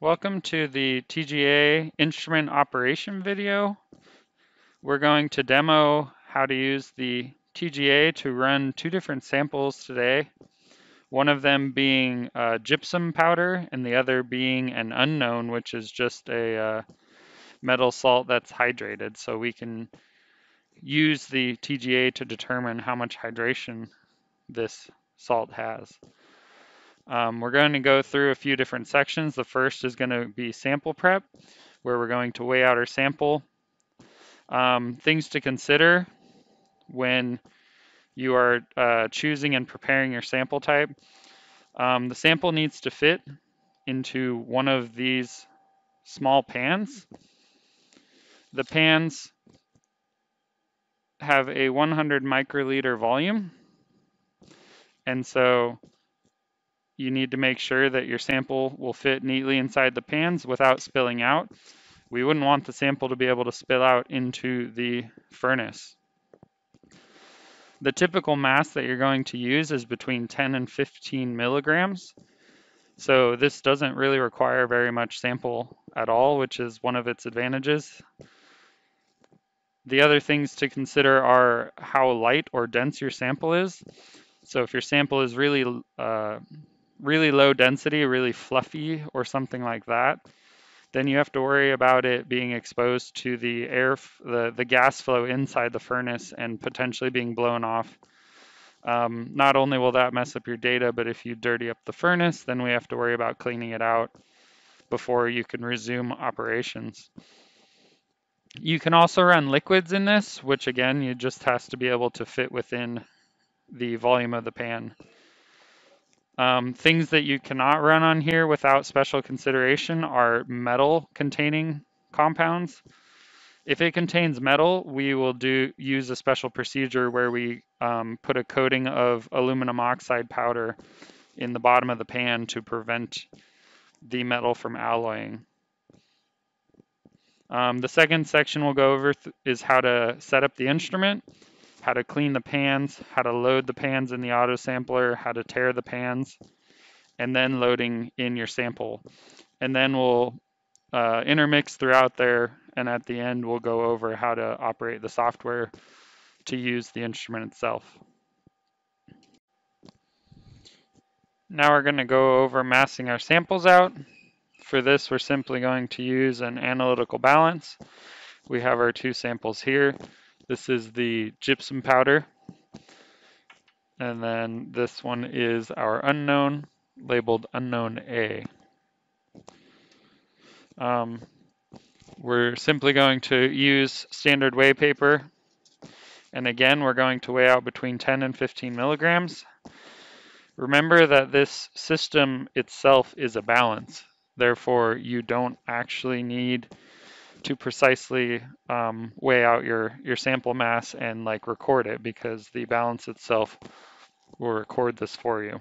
Welcome to the TGA instrument operation video. We're going to demo how to use the TGA to run two different samples today. One of them being uh, gypsum powder and the other being an unknown, which is just a uh, metal salt that's hydrated. So we can use the TGA to determine how much hydration this salt has. Um, we're going to go through a few different sections. The first is going to be sample prep, where we're going to weigh out our sample. Um, things to consider when you are uh, choosing and preparing your sample type. Um, the sample needs to fit into one of these small pans. The pans have a 100 microliter volume. And so you need to make sure that your sample will fit neatly inside the pans without spilling out. We wouldn't want the sample to be able to spill out into the furnace. The typical mass that you're going to use is between 10 and 15 milligrams. So this doesn't really require very much sample at all, which is one of its advantages. The other things to consider are how light or dense your sample is. So if your sample is really uh, really low density, really fluffy or something like that, then you have to worry about it being exposed to the air, the, the gas flow inside the furnace and potentially being blown off. Um, not only will that mess up your data, but if you dirty up the furnace, then we have to worry about cleaning it out before you can resume operations. You can also run liquids in this, which again, you just has to be able to fit within the volume of the pan. Um, things that you cannot run on here without special consideration are metal containing compounds. If it contains metal, we will do use a special procedure where we um, put a coating of aluminum oxide powder in the bottom of the pan to prevent the metal from alloying. Um, the second section we'll go over is how to set up the instrument how to clean the pans, how to load the pans in the auto sampler, how to tare the pans, and then loading in your sample. And then we'll uh, intermix throughout there, and at the end we'll go over how to operate the software to use the instrument itself. Now we're going to go over massing our samples out. For this, we're simply going to use an analytical balance. We have our two samples here. This is the gypsum powder. And then this one is our unknown, labeled unknown A. Um, we're simply going to use standard weigh paper. And again, we're going to weigh out between 10 and 15 milligrams. Remember that this system itself is a balance. Therefore, you don't actually need to precisely um, weigh out your, your sample mass and like record it because the balance itself will record this for you.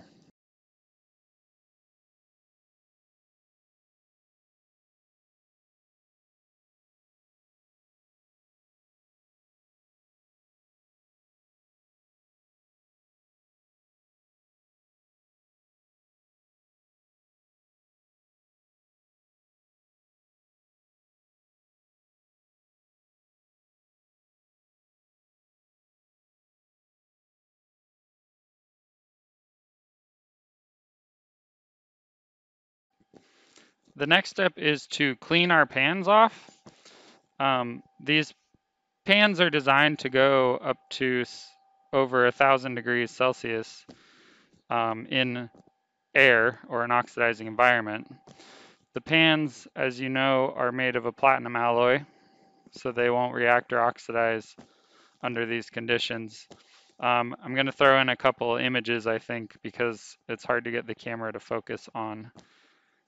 The next step is to clean our pans off. Um, these pans are designed to go up to over a thousand degrees Celsius um, in air or an oxidizing environment. The pans, as you know, are made of a platinum alloy, so they won't react or oxidize under these conditions. Um, I'm going to throw in a couple images, I think, because it's hard to get the camera to focus on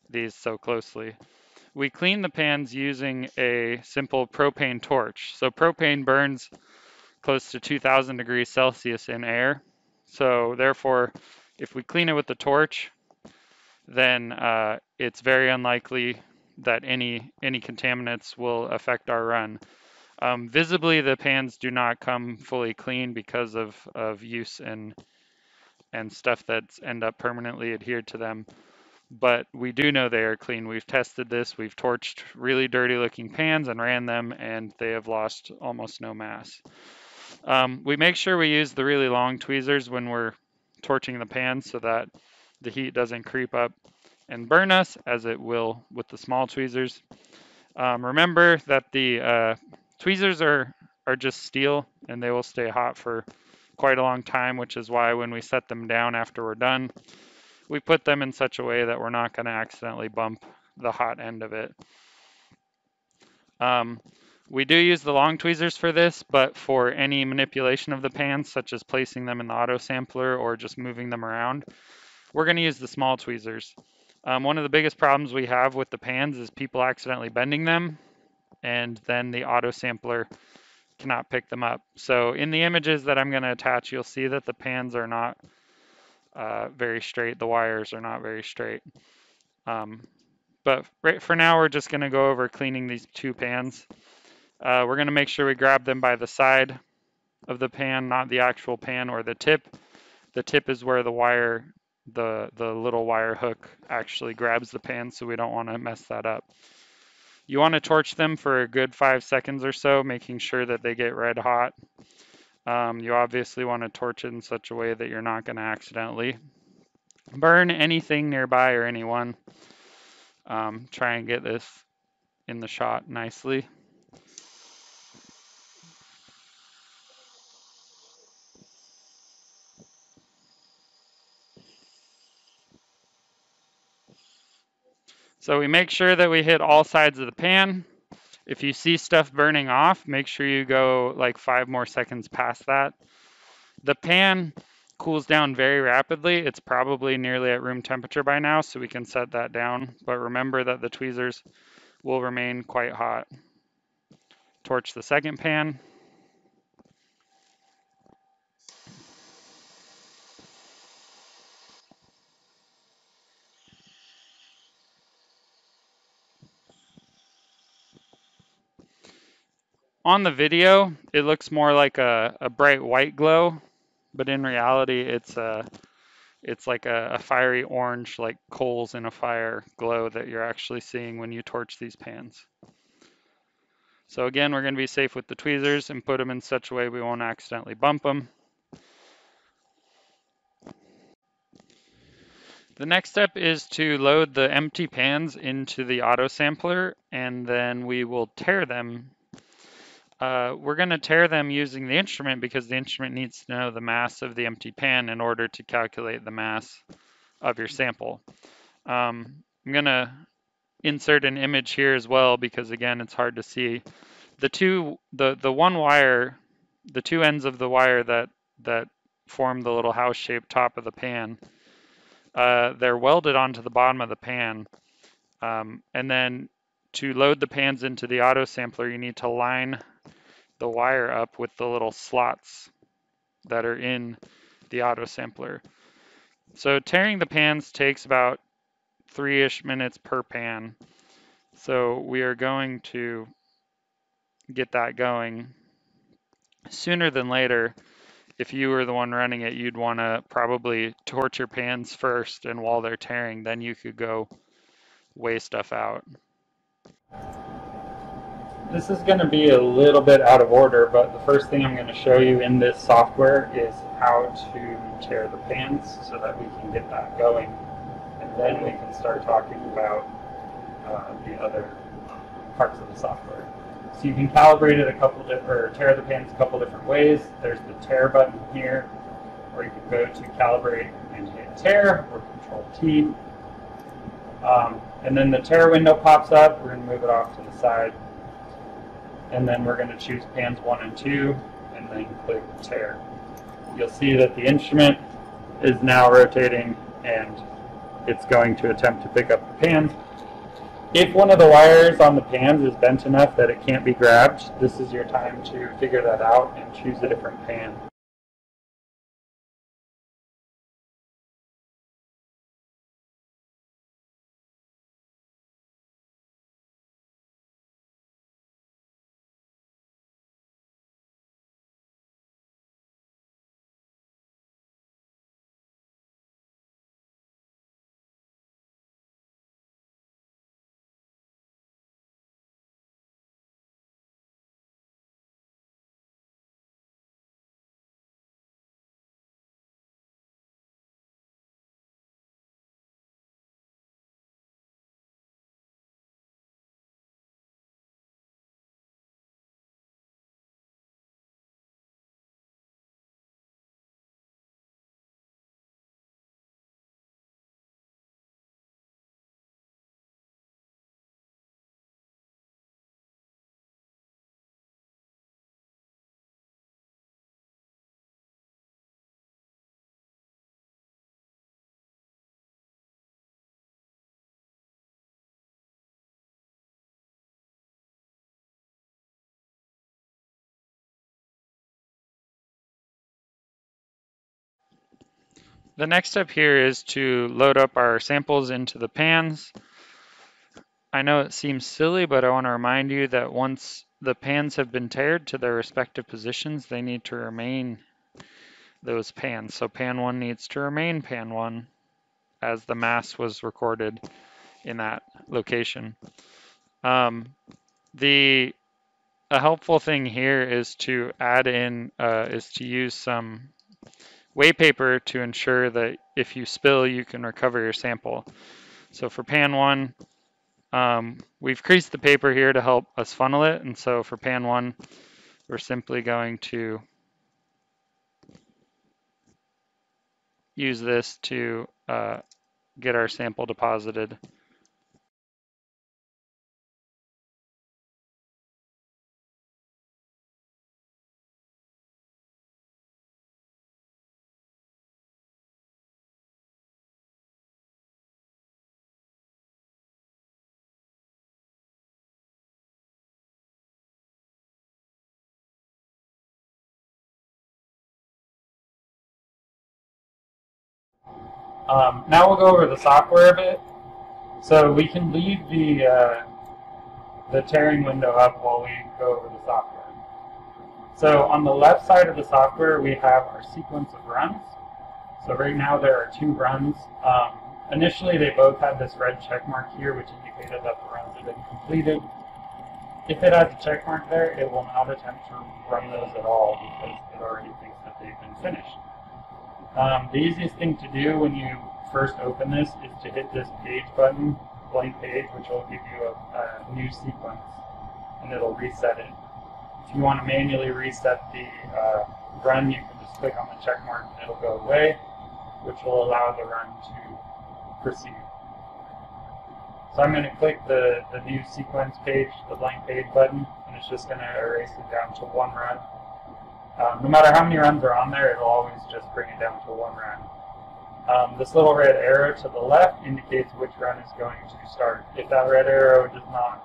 these so closely. We clean the pans using a simple propane torch. So propane burns close to 2000 degrees Celsius in air. So therefore, if we clean it with the torch, then uh, it's very unlikely that any any contaminants will affect our run. Um, visibly, the pans do not come fully clean because of, of use and and stuff that's end up permanently adhered to them. But we do know they are clean. We've tested this. We've torched really dirty looking pans and ran them, and they have lost almost no mass. Um, we make sure we use the really long tweezers when we're torching the pans so that the heat doesn't creep up and burn us as it will with the small tweezers. Um, remember that the uh, tweezers are, are just steel and they will stay hot for quite a long time, which is why when we set them down after we're done, we put them in such a way that we're not going to accidentally bump the hot end of it. Um, we do use the long tweezers for this, but for any manipulation of the pans, such as placing them in the auto sampler or just moving them around, we're going to use the small tweezers. Um, one of the biggest problems we have with the pans is people accidentally bending them, and then the auto sampler cannot pick them up. So in the images that I'm going to attach, you'll see that the pans are not uh, very straight. The wires are not very straight. Um, but right for now, we're just going to go over cleaning these two pans. Uh, we're going to make sure we grab them by the side of the pan, not the actual pan or the tip. The tip is where the wire, the, the little wire hook actually grabs the pan, so we don't want to mess that up. You want to torch them for a good five seconds or so, making sure that they get red hot. Um, you obviously want to torch it in such a way that you're not going to accidentally burn anything nearby or anyone. Um, try and get this in the shot nicely. So we make sure that we hit all sides of the pan. If you see stuff burning off, make sure you go like five more seconds past that. The pan cools down very rapidly. It's probably nearly at room temperature by now, so we can set that down. But remember that the tweezers will remain quite hot. Torch the second pan. On the video, it looks more like a, a bright white glow, but in reality, it's a it's like a, a, fiery orange, like coals in a fire glow that you're actually seeing when you torch these pans. So again, we're going to be safe with the tweezers and put them in such a way we won't accidentally bump them. The next step is to load the empty pans into the auto sampler and then we will tare them uh, we're going to tare them using the instrument because the instrument needs to know the mass of the empty pan in order to calculate the mass of your sample. Um, I'm going to insert an image here as well because again it's hard to see. The two, the, the one wire, the two ends of the wire that, that form the little house-shaped top of the pan, uh, they're welded onto the bottom of the pan. Um, and then to load the pans into the auto sampler, you need to line the wire up with the little slots that are in the auto sampler. So taring the pans takes about three-ish minutes per pan. So we are going to get that going sooner than later. If you were the one running it, you'd want to probably torch your pans first, and while they're taring, then you could go weigh stuff out. This is going to be a little bit out of order, but the first thing I'm going to show you in this software is how to tare the pans so that we can get that going. And then we can start talking about uh, the other parts of the software. So you can calibrate it a couple different, or tare the pans a couple different ways. There's the tare button here, or you can go to calibrate and hit tare, or control T. Um, and then the tare window pops up. We're going to move it off to the side and then we're going to choose pans 1 and 2 and then click tare. You'll see that the instrument is now rotating and it's going to attempt to pick up the pans. If one of the wires on the pans is bent enough that it can't be grabbed, this is your time to figure that out and choose a different pan. The next step here is to load up our samples into the pans. I know it seems silly, but I want to remind you that once the pans have been tared to their respective positions, they need to remain those pans. So pan one needs to remain pan one as the mass was recorded in that location. Um, the a helpful thing here is to add in uh, is to use some weigh paper to ensure that if you spill, you can recover your sample. So for pan one, um, we've creased the paper here to help us funnel it. And so for pan one, we're simply going to use this to uh, get our sample deposited. Um, now we'll go over the software a bit. So we can leave the uh, the taring window up while we go over the software. So on the left side of the software, we have our sequence of runs. So right now there are two runs. Um, initially, they both had this red check mark here, which indicated that the runs had been completed. If it has a check mark there, it will not attempt to run those at all because it already thinks that they've been finished. Um, the easiest thing to do when you first open this is to hit this page button, blank page, which will give you a, a new sequence, and it'll reset it. If you want to manually reset the uh, run, you can just click on the check mark and it'll go away, which will allow the run to proceed. So I'm going to click the, the new sequence page, the blank page button, and it's just going to erase it down to one run. Um, no matter how many runs are on there, it'll always just bring it down to one run. Um, this little red arrow to the left indicates which run is going to start. If that red arrow does not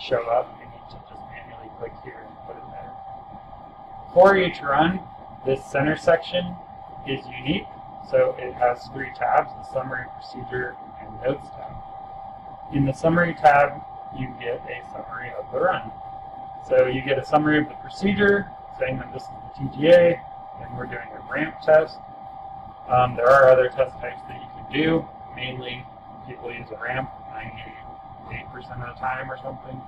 show up, you need to just manually click here and put it there. For each run, this center section is unique, so it has three tabs, the summary, procedure, and notes tab. In the summary tab, you get a summary of the run. So you get a summary of the procedure, saying that this is TGA, and we're doing a ramp test. Um, there are other test types that you can do. Mainly, people use a ramp 98% of the time or something.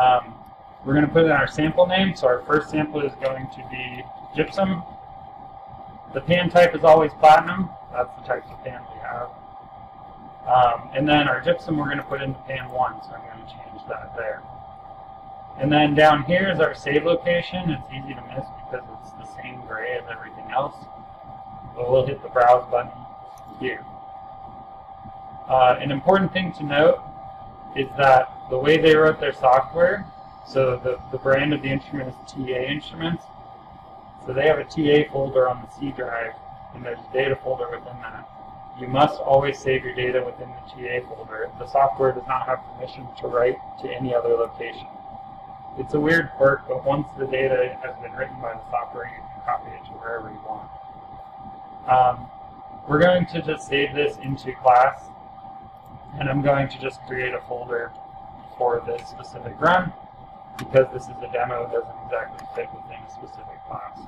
Um, we're going to put in our sample name. So our first sample is going to be gypsum. The pan type is always platinum. That's the type of pan we have. Um, and then our gypsum we're going to put into pan 1, so I'm going to change that there. And then down here is our save location. It's easy to miss because it's the same gray as everything else. But we'll hit the browse button here. Uh, an important thing to note is that the way they wrote their software, so the, the brand of the instrument is TA Instruments, so they have a TA folder on the C drive, and there's a data folder within that. You must always save your data within the TA folder. The software does not have permission to write to any other location. It's a weird quirk, but once the data has been written by the software, you can copy it to wherever you want. Um, we're going to just save this into class, and I'm going to just create a folder for this specific run, because this is a demo, it doesn't exactly fit within a specific class.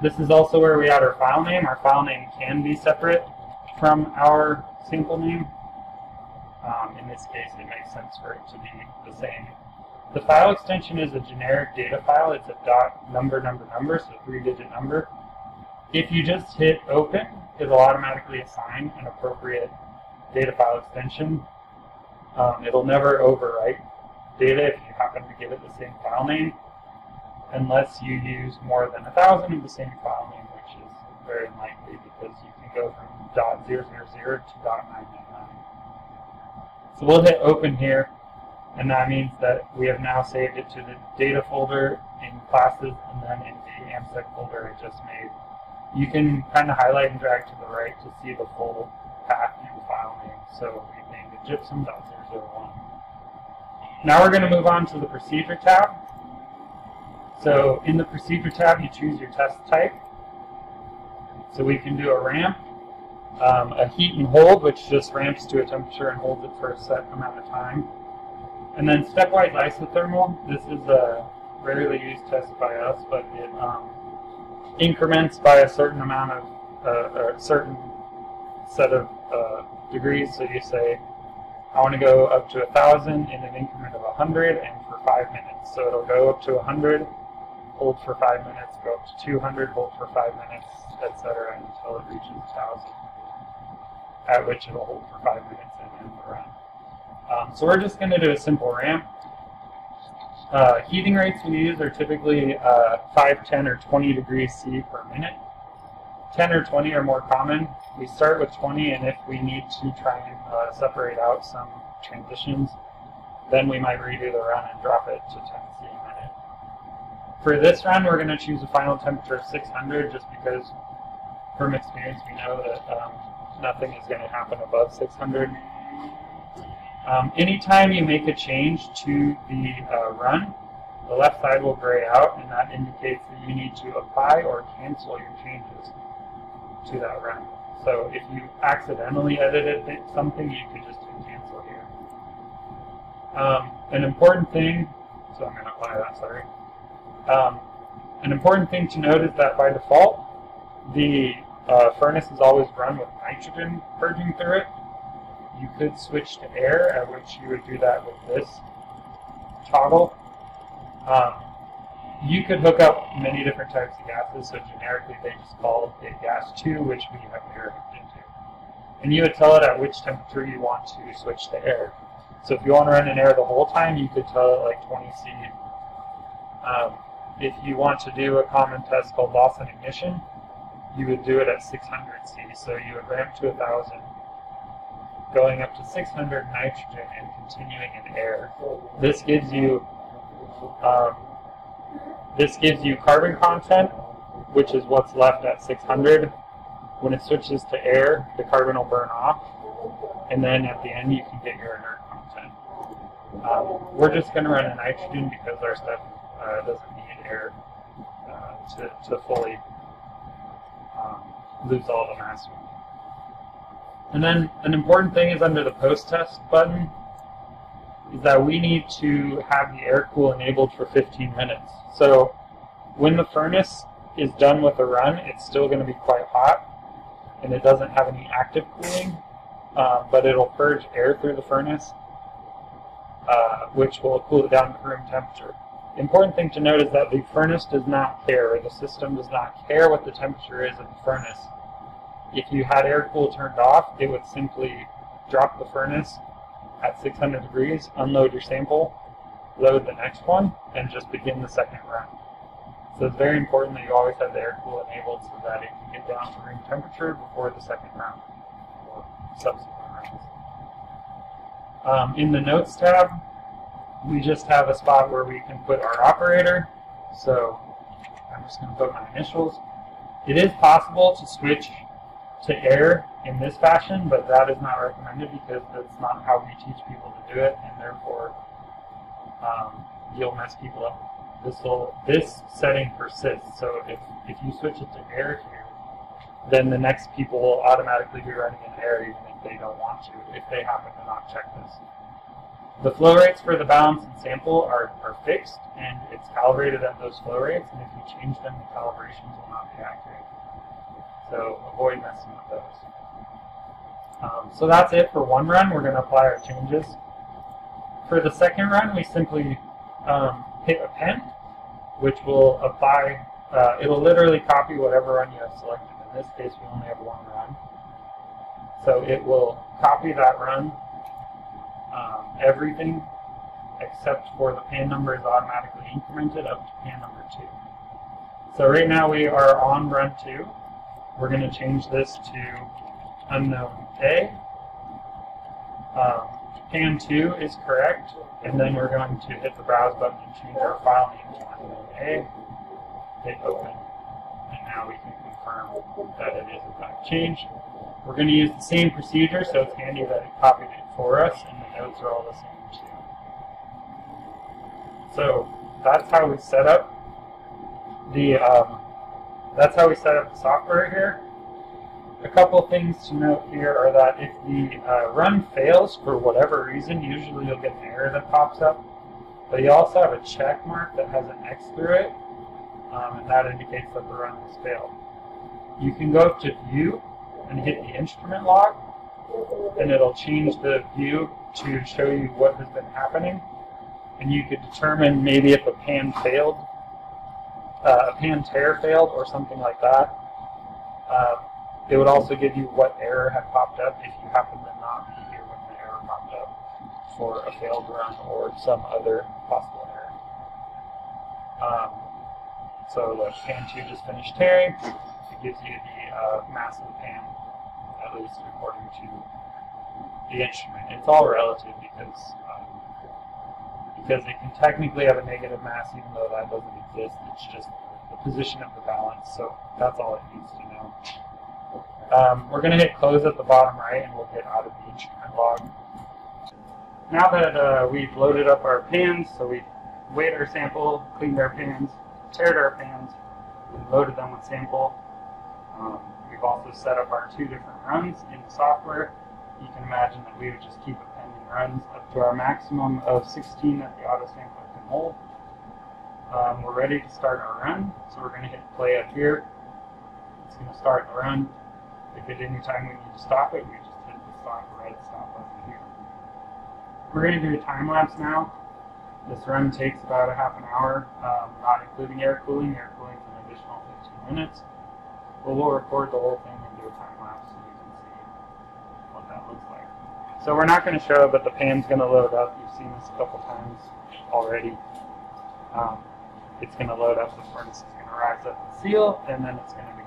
This is also where we add our file name. Our file name can be separate from our sample name. Um, in this case, it makes sense for it to be the same the file extension is a generic data file. It's a dot number number number, so three-digit number. If you just hit open, it'll automatically assign an appropriate data file extension. Um, it'll never overwrite data if you happen to give it the same file name, unless you use more than a thousand of the same file name, which is very unlikely because you can go from dot zero zero zero to dot nine nine nine. So we'll hit open here and that means that we have now saved it to the data folder in classes and then in the AMSEC folder I just made. You can kind of highlight and drag to the right to see the full path and file name. So we named it gypsum.001. Now we're going to move on to the procedure tab. So in the procedure tab, you choose your test type. So we can do a ramp, um, a heat and hold, which just ramps to a temperature and holds it for a set amount of time. And then stepwise isothermal. This is a rarely used test by us, but it um, increments by a certain amount of uh, a certain set of uh, degrees. So you say, I want to go up to a thousand in an increment of a hundred and for five minutes. So it'll go up to a hundred, hold for five minutes, go up to 200, hold for five minutes, etc., until it reaches thousand. At which it'll hold for five minutes and end the run. Um, so we're just going to do a simple ramp. Uh, heating rates we use are typically uh, 5, 10, or 20 degrees C per minute. 10 or 20 are more common. We start with 20, and if we need to try and uh, separate out some transitions, then we might redo the run and drop it to 10 C a minute. For this run, we're going to choose a final temperature of 600 just because from experience we know that um, nothing is going to happen above 600. Um, anytime you make a change to the uh, run, the left side will gray out, and that indicates that you need to apply or cancel your changes to that run. So if you accidentally edited something, you could just cancel here. Um, an important thing, so I'm going to apply that, sorry. Um, an important thing to note is that by default, the uh, furnace is always run with nitrogen purging through it. You could switch to air, at which you would do that with this toggle. Um, you could hook up many different types of gases, so generically they just call it gas 2, which we have air hooked into. And you would tell it at which temperature you want to switch to air. So if you want to run in air the whole time, you could tell it like 20 C. Um, if you want to do a common test called in ignition, you would do it at 600 C. So you would ramp to 1,000, going up to 600 nitrogen and continuing in air. This gives you um, this gives you carbon content, which is what's left at 600. When it switches to air, the carbon will burn off, and then at the end you can get your inert content. Um, we're just going to run a nitrogen because our stuff uh, doesn't need air uh, to, to fully um, lose all the mass. And then an important thing is under the post-test button is that we need to have the air cool enabled for 15 minutes. So when the furnace is done with a run, it's still going to be quite hot, and it doesn't have any active cooling, uh, but it'll purge air through the furnace, uh, which will cool it down to room temperature. Important thing to note is that the furnace does not care, the system does not care what the temperature is of the furnace. If you had air cool turned off, it would simply drop the furnace at 600 degrees, unload your sample, load the next one, and just begin the second run. So it's very important that you always have the air cool enabled so that it can get down to room temperature before the second round or subsequent rounds. Um, in the Notes tab, we just have a spot where we can put our operator. So I'm just going to put my initials. It is possible to switch to air in this fashion, but that is not recommended because that's not how we teach people to do it, and therefore um, you'll mess people up. This will this setting persists. So if if you switch it to air here, then the next people will automatically be running in air even if they don't want to, if they happen to not check this. The flow rates for the balance and sample are, are fixed, and it's calibrated at those flow rates, and if you change them, the calibrations will not be accurate. So avoid messing with those. Um, so that's it for one run. We're going to apply our changes. For the second run, we simply um, hit append, which will apply, uh, it'll literally copy whatever run you have selected. In this case, we only have one run. So it will copy that run, um, everything except for the pan number is automatically incremented up to pan number 2. So right now we are on run 2. We're going to change this to unknown A. Um, pan 2 is correct, and then we're going to hit the browse button and change our file name to unknown A. Hit open, and now we can confirm that it is in fact changed. We're going to use the same procedure, so it's handy that it copied it for us, and the notes are all the same too. So that's how we set up the um, that's how we set up the software here. a couple things to note here are that if the uh, run fails for whatever reason, usually you'll get an error that pops up, but you also have a check mark that has an X through it, um, and that indicates that the run has failed. You can go to View and hit the instrument log, and it'll change the view to show you what has been happening, and you could determine maybe if a pan failed, uh, a pan tare failed, or something like that. Uh, it would also give you what error had popped up if you happen to not be here when the error popped up for a failed run or some other possible error. Um, so the pan 2 just finished taring. It gives you the uh, mass of the pan, at least according to the instrument. It's all relative because um, because it can technically have a negative mass even though that doesn't exist. It's just the position of the balance. So that's all it needs to know. Um, we're going to hit close at the bottom right and we'll get out of the instrument log. Now that uh, we've loaded up our pans, so we've weighed our sample, cleaned our pans, tared our pans, and loaded them with sample. Um, we've also set up our two different runs in the software. You can imagine that we would just keep appending runs up to our maximum of 16 that the auto sampler can hold. Um, we're ready to start our run, so we're going to hit play up here. It's going to start the run. If at any time we need to stop it, we just hit the stop red stop button here. We're going to do a time lapse now. This run takes about a half an hour, um, not including air cooling. Air cooling is an additional 15 minutes. But we'll record the whole thing and do a time lapse so you can see what that looks like. So we're not going to show it, but the pan's going to load up. You've seen this a couple times already. Um, it's going to load up, the furnace is going to rise up and seal, and then it's going to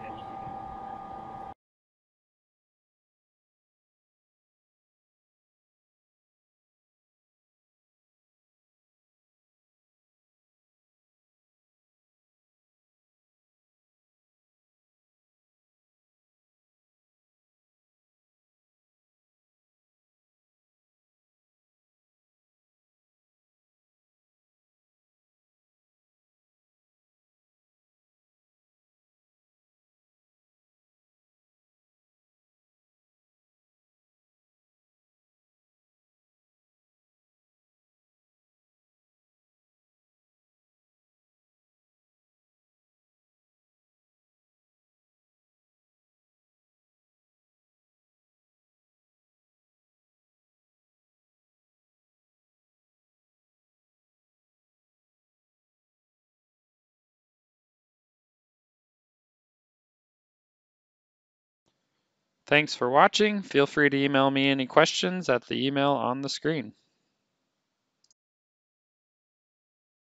Thanks for watching. Feel free to email me any questions at the email on the screen.